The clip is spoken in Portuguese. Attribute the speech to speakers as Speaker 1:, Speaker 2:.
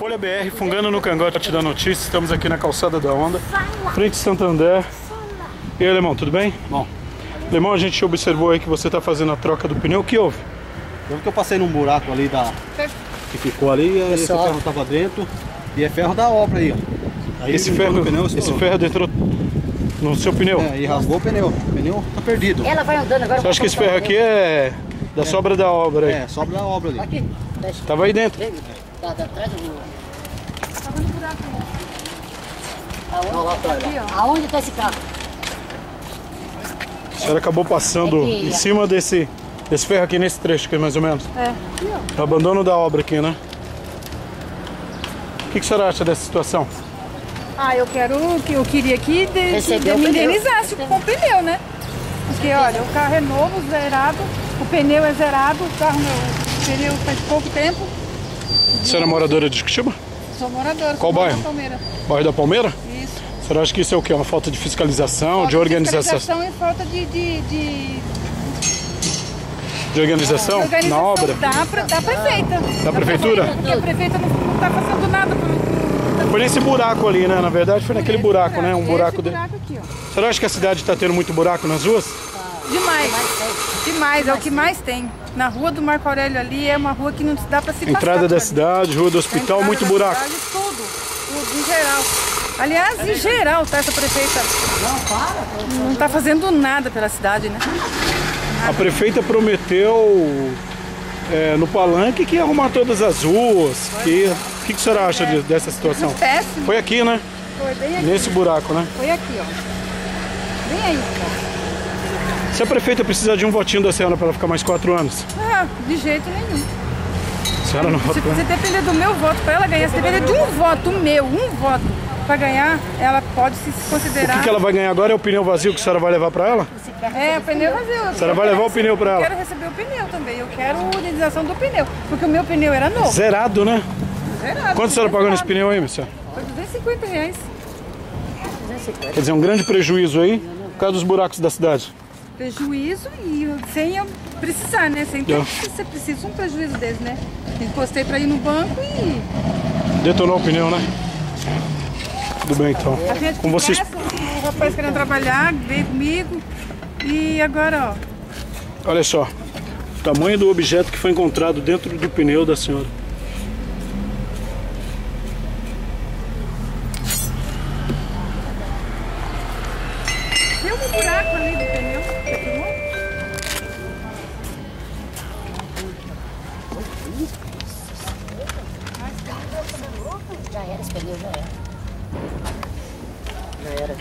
Speaker 1: Folha BR, fungando no cangote da notícia. Estamos aqui na calçada da Onda, frente Santander. E aí, Alemão, tudo bem?
Speaker 2: Bom,
Speaker 1: Alemão, a gente observou aí que você está fazendo a troca do pneu. O que houve?
Speaker 2: eu que eu passei num buraco ali da. que ficou ali, e esse ferro tava dentro. E é ferro da obra aí, ó. Aí
Speaker 1: Esse ferro,
Speaker 2: no pneu,
Speaker 1: esse ferro entrou no seu pneu.
Speaker 2: É, e rasgou o pneu. O pneu tá perdido.
Speaker 3: Ela vai andando agora.
Speaker 1: Você acha que esse ferro aqui é da sobra da obra aí?
Speaker 2: É, sobra da obra ali.
Speaker 3: Aqui, deixa.
Speaker 1: Tava aí dentro.
Speaker 3: Tá, tá atrás do... Aonde? Aonde tá esse carro?
Speaker 1: A senhora acabou passando
Speaker 3: Aqui,
Speaker 1: em cima desse, desse ferro aqui, nesse trecho aqui, mais ou menos.
Speaker 4: É.
Speaker 1: O abandono da obra aqui, né? O que, que a senhora acha dessa situação?
Speaker 4: Ah, eu quero que eu queria que de,
Speaker 3: Recebeu
Speaker 4: de, me o
Speaker 3: pneu.
Speaker 4: indenizasse com o pneu, né? Porque olha, o carro é novo, zerado, o pneu é zerado, o carro meu, pneu faz pouco tempo.
Speaker 1: A senhora é moradora de Chiquitiba?
Speaker 4: Sou moradora.
Speaker 1: Qual
Speaker 4: sou
Speaker 1: bairro?
Speaker 4: Palmeira.
Speaker 1: Bairro da Palmeira?
Speaker 4: Isso.
Speaker 1: A senhora acha que isso é o quê? Uma falta de fiscalização,
Speaker 4: Falta
Speaker 1: de organização?
Speaker 4: fiscalização e falta de, de, de
Speaker 1: De organização?
Speaker 4: organização
Speaker 1: Na obra?
Speaker 4: Da, da prefeita.
Speaker 1: Da prefeitura?
Speaker 4: Porque a prefeita não, não tá fazendo nada. Por,
Speaker 1: Foi nesse buraco ali, né? Na verdade foi naquele buraco, né? Um buraco de...
Speaker 4: buraco aqui, ó.
Speaker 1: A senhora acha que a cidade está tendo muito buraco nas ruas?
Speaker 4: Demais. Demais, é o que mais tem. Na rua do Marco Aurélio ali é uma rua que não dá pra se passar.
Speaker 1: Entrada
Speaker 4: por
Speaker 1: da
Speaker 4: ali.
Speaker 1: cidade, rua do hospital, muito buraco.
Speaker 4: cidade, tudo, tudo, em geral. Aliás, em geral, tá, essa prefeita não tá fazendo nada pela cidade, né?
Speaker 1: A prefeita prometeu é, no palanque que ia arrumar todas as ruas. Que... O que, que a senhora acha de- dessa situação?
Speaker 4: Péssimo.
Speaker 1: Foi aqui, né?
Speaker 4: Foi bem aqui.
Speaker 1: Nesse buraco, né?
Speaker 4: Foi aqui, ó. Bem aí.
Speaker 1: Se a prefeita precisar de um votinho da senhora para ela ficar mais quatro anos,
Speaker 4: Ah, de jeito nenhum.
Speaker 1: a senhora não
Speaker 4: Se,
Speaker 1: vota?
Speaker 4: se depender do meu voto pra ela ganhar, se depender de um voto meu, um voto pra ganhar, ela pode se
Speaker 1: O
Speaker 4: considerar.
Speaker 1: que, que ela vai ganhar agora é o pneu vazio que a senhora vai levar para ela?
Speaker 4: É, o pneu vazio.
Speaker 1: A senhora vai levar o pneu para
Speaker 4: Eu
Speaker 1: ela?
Speaker 4: quero receber o pneu também. Eu quero a indenização do pneu. Porque o meu pneu era novo.
Speaker 1: Zerado, né?
Speaker 4: Zerado.
Speaker 1: Quanto a senhora pagou nesse pneu aí, minha senhora?
Speaker 4: Foi 250 reais.
Speaker 1: Quer dizer, um grande prejuízo aí por causa dos buracos da cidade.
Speaker 4: Prejuízo e sem eu precisar, né? Sem ter que você precisa um prejuízo desse, né? Encostei pra ir no banco e
Speaker 1: Detonou o pneu, né? Tudo bem, então.
Speaker 4: a gente
Speaker 1: Com vocês...
Speaker 4: o rapaz querendo trabalhar, veio comigo e agora, ó.
Speaker 1: Olha só, o tamanho do objeto que foi encontrado dentro do pneu da senhora.
Speaker 4: Um buraco ali do pneu. Você filmou?
Speaker 3: Já era esse pneu, já era. Já era.